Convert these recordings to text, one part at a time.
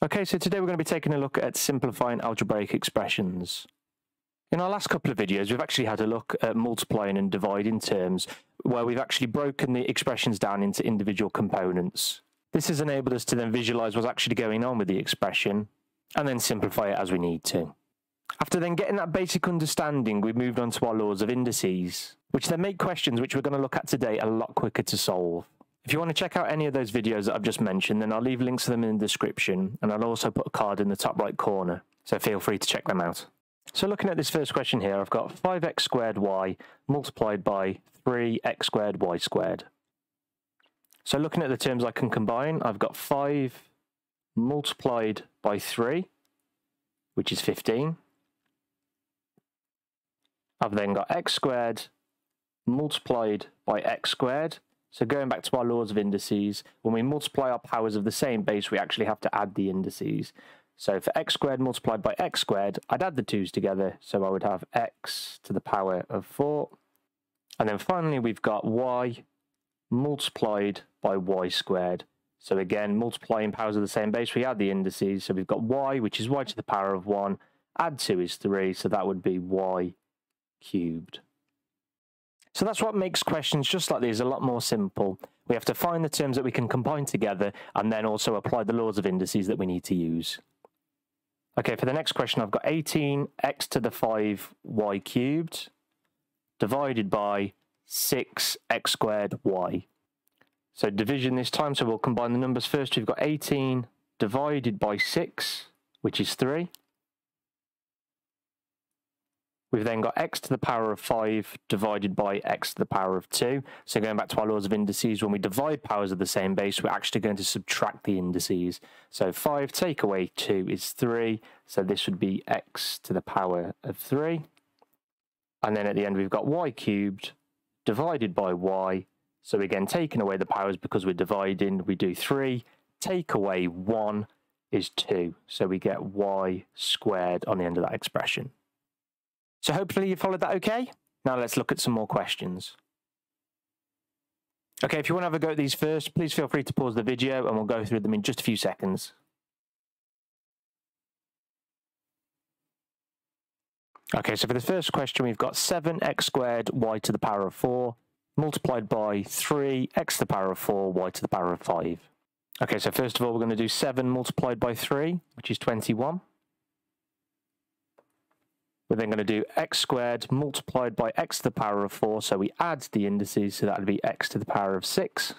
Okay, so today we're going to be taking a look at simplifying algebraic expressions. In our last couple of videos, we've actually had a look at multiplying and dividing terms, where we've actually broken the expressions down into individual components. This has enabled us to then visualize what's actually going on with the expression, and then simplify it as we need to. After then getting that basic understanding, we've moved on to our laws of indices, which then make questions which we're going to look at today a lot quicker to solve. If you want to check out any of those videos that I've just mentioned, then I'll leave links to them in the description, and I'll also put a card in the top right corner, so feel free to check them out. So looking at this first question here, I've got 5x squared y multiplied by 3x squared y squared. So looking at the terms I can combine, I've got 5 multiplied by 3, which is 15. I've then got x squared multiplied by x squared, so going back to our laws of indices, when we multiply our powers of the same base, we actually have to add the indices. So for x squared multiplied by x squared, I'd add the 2's together, so I would have x to the power of 4. And then finally we've got y multiplied by y squared. So again, multiplying powers of the same base, we add the indices. So we've got y, which is y to the power of 1, add 2 is 3, so that would be y cubed. So that's what makes questions just like these a lot more simple. We have to find the terms that we can combine together and then also apply the laws of indices that we need to use. Okay, for the next question, I've got 18x to the 5 y cubed divided by 6x squared y. So division this time, so we'll combine the numbers first. We've got 18 divided by 6, which is 3. We've then got x to the power of 5 divided by x to the power of 2. So going back to our laws of indices, when we divide powers of the same base, we're actually going to subtract the indices. So 5 take away 2 is 3. So this would be x to the power of 3. And then at the end, we've got y cubed divided by y. So again, taking away the powers because we're dividing, we do 3. Take away 1 is 2. So we get y squared on the end of that expression. So hopefully you followed that okay. Now let's look at some more questions. Okay, if you want to have a go at these first, please feel free to pause the video and we'll go through them in just a few seconds. Okay, so for the first question, we've got 7x squared y to the power of 4 multiplied by 3x to the power of 4 y to the power of 5. Okay, so first of all, we're going to do 7 multiplied by 3, which is 21. We're then going to do x squared multiplied by x to the power of 4. So we add the indices, so that would be x to the power of 6.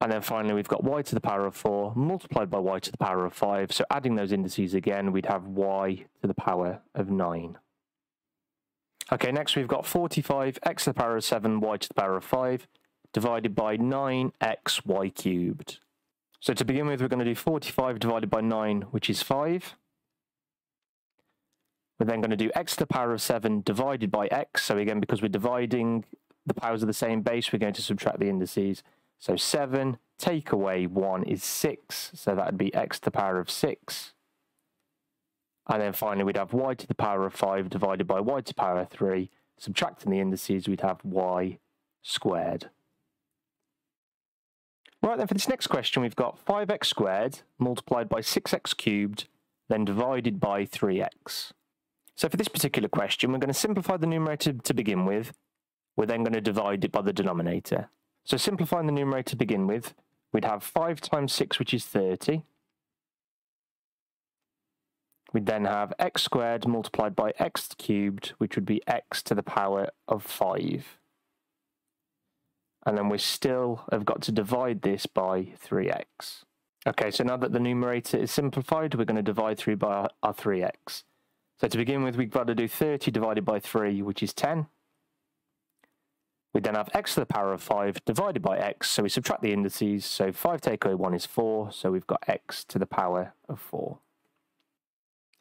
And then finally, we've got y to the power of 4 multiplied by y to the power of 5. So adding those indices again, we'd have y to the power of 9. Okay, next we've got 45 x to the power of 7 y to the power of 5 divided by 9xy cubed. So to begin with, we're going to do 45 divided by 9, which is 5. We're then going to do x to the power of 7 divided by x. So again, because we're dividing the powers of the same base, we're going to subtract the indices. So 7 take away 1 is 6. So that would be x to the power of 6. And then finally, we'd have y to the power of 5 divided by y to the power of 3. Subtracting the indices, we'd have y squared. Right, then for this next question, we've got 5x squared multiplied by 6x cubed, then divided by 3x. So for this particular question, we're going to simplify the numerator to begin with. We're then going to divide it by the denominator. So simplifying the numerator to begin with, we'd have 5 times 6, which is 30. We'd then have x squared multiplied by x cubed, which would be x to the power of 5. And then we still have got to divide this by 3x. Okay, so now that the numerator is simplified, we're going to divide through by our, our 3x. So to begin with, we've got to do 30 divided by 3, which is 10. We then have x to the power of 5 divided by x, so we subtract the indices. So 5 take away 1 is 4, so we've got x to the power of 4.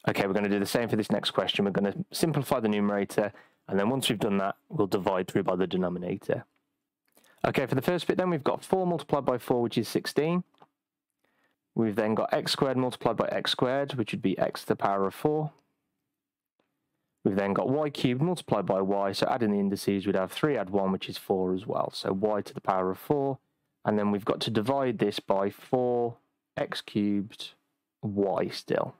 Okay, we're going to do the same for this next question. We're going to simplify the numerator, and then once we've done that, we'll divide through by the denominator. Okay, for the first bit then, we've got 4 multiplied by 4, which is 16. We've then got x squared multiplied by x squared, which would be x to the power of 4. We've then got y cubed multiplied by y, so adding the indices, we'd have 3 add 1, which is 4 as well. So y to the power of 4, and then we've got to divide this by 4x cubed y still.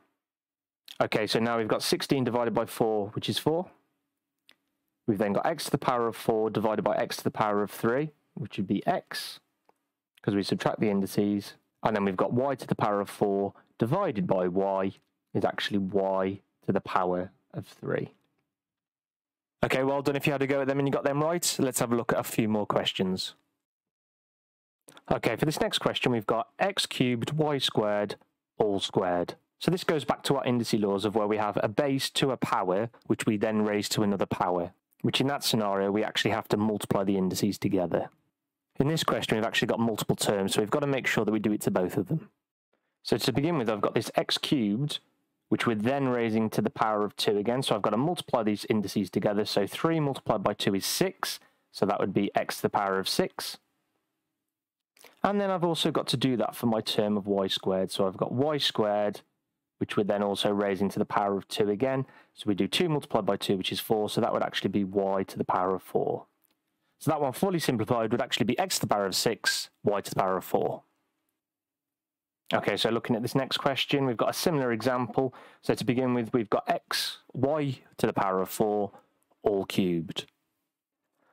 Okay, so now we've got 16 divided by 4, which is 4. We've then got x to the power of 4 divided by x to the power of 3, which would be x, because we subtract the indices. And then we've got y to the power of 4 divided by y is actually y to the power of 3. Okay, well done if you had a go at them and you got them right. Let's have a look at a few more questions. Okay, for this next question, we've got x cubed y squared all squared. So this goes back to our indice laws of where we have a base to a power, which we then raise to another power, which in that scenario, we actually have to multiply the indices together. In this question, we've actually got multiple terms, so we've got to make sure that we do it to both of them. So to begin with, I've got this x cubed, which we're then raising to the power of 2 again. So I've got to multiply these indices together. So 3 multiplied by 2 is 6. So that would be x to the power of 6. And then I've also got to do that for my term of y squared. So I've got y squared, which we're then also raising to the power of 2 again. So we do 2 multiplied by 2, which is 4. So that would actually be y to the power of 4. So that one fully simplified would actually be x to the power of 6, y to the power of 4. Okay, so looking at this next question, we've got a similar example. So to begin with, we've got x, y to the power of 4, all cubed.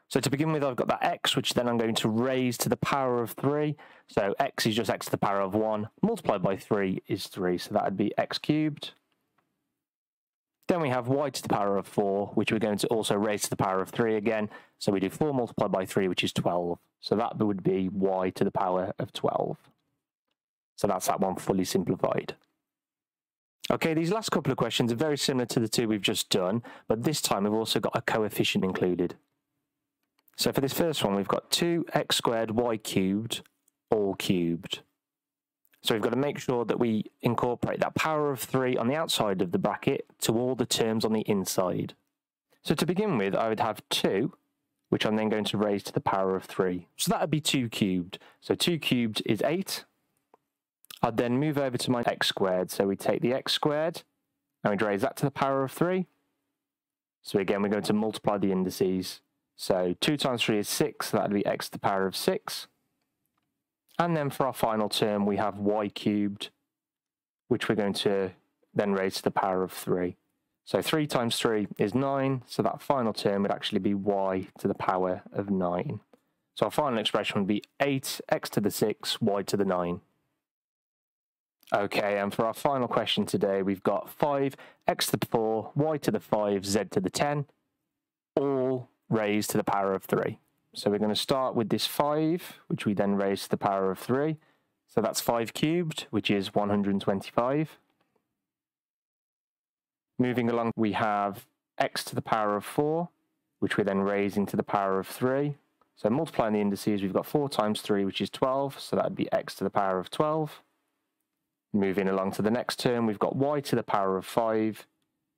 So to begin with, I've got that x, which then I'm going to raise to the power of 3. So x is just x to the power of 1, multiplied by 3 is 3, so that would be x cubed. Then we have y to the power of 4, which we're going to also raise to the power of 3 again. So we do 4 multiplied by 3, which is 12. So that would be y to the power of 12. So that's that one fully simplified. Okay, these last couple of questions are very similar to the two we've just done, but this time we've also got a coefficient included. So for this first one, we've got 2x squared y cubed, all cubed. So we've got to make sure that we incorporate that power of 3 on the outside of the bracket to all the terms on the inside. So to begin with, I would have 2, which I'm then going to raise to the power of 3. So that would be 2 cubed. So 2 cubed is 8. I'd then move over to my x squared. So we take the x squared and we'd raise that to the power of 3. So again, we're going to multiply the indices. So 2 times 3 is 6, so that would be x to the power of 6. And then for our final term, we have y cubed, which we're going to then raise to the power of 3. So 3 times 3 is 9, so that final term would actually be y to the power of 9. So our final expression would be 8 x to the 6, y to the 9. Okay, and for our final question today, we've got 5 x to the 4, y to the 5, z to the 10, all raised to the power of 3. So we're going to start with this 5, which we then raise to the power of 3. So that's 5 cubed, which is 125. Moving along, we have x to the power of 4, which we're then raising to the power of 3. So multiplying the indices, we've got 4 times 3, which is 12. So that would be x to the power of 12. Moving along to the next term, we've got y to the power of 5,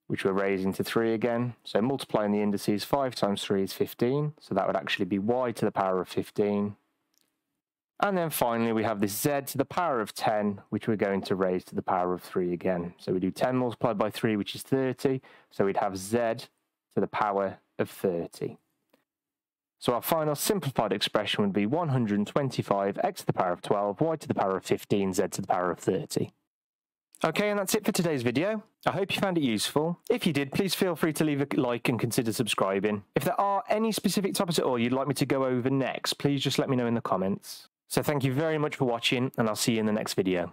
which we're raising to 3 again. So multiplying the indices, 5 times 3 is 15. So that would actually be y to the power of 15. And then finally, we have this z to the power of 10, which we're going to raise to the power of 3 again. So we do 10 multiplied by 3, which is 30. So we'd have z to the power of 30. So our final simplified expression would be 125 x to the power of 12, y to the power of 15, z to the power of 30. Okay, and that's it for today's video. I hope you found it useful. If you did, please feel free to leave a like and consider subscribing. If there are any specific topics at all you'd like me to go over next, please just let me know in the comments. So thank you very much for watching, and I'll see you in the next video.